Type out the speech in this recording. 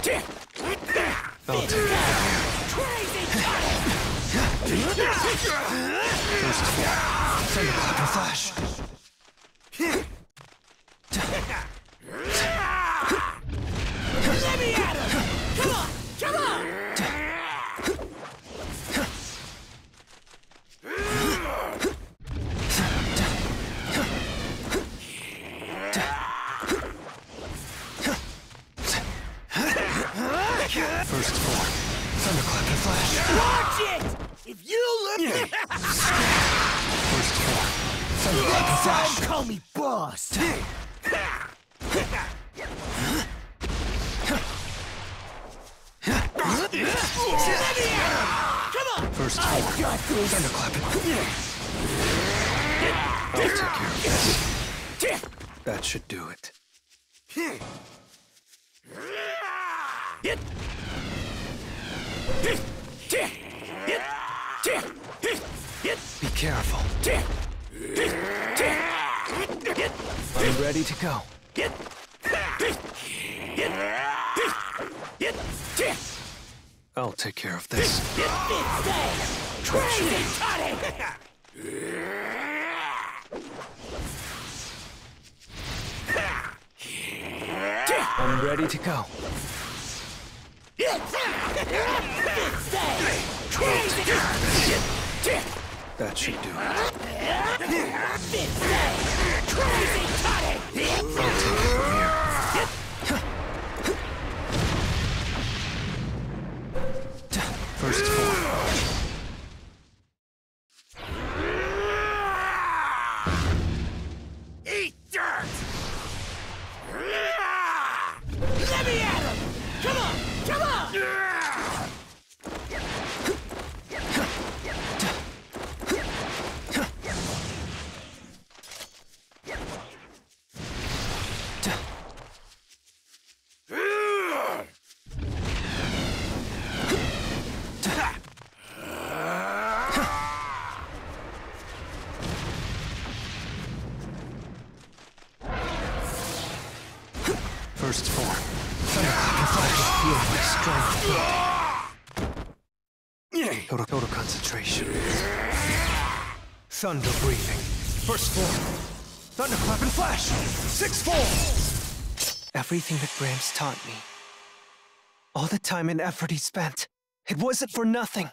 Four. Thunderclap and flash. Let me at him! Come on! Come on! First form. Thunderclap and flash. Watch it! If you look... First form. Thunderclap and flash. Don't call me boss! Let me at him! Come on! First form. Got this! Thunderclap and I'll take care of this. That should do it. Be careful. I'm ready to go. I'll take care of this. Toddy! I'm ready to go. That should do it. I'll take it from here. First form. Eat dirt! Let me at him! Come on! Come on! First form. Thunderclap and flash. Feel my strength. Total, total concentration. Thunder breathing. First form. Thunderclap and flash. Sixfold. Everything that Gramps taught me. All the time and effort he spent. It wasn't for nothing.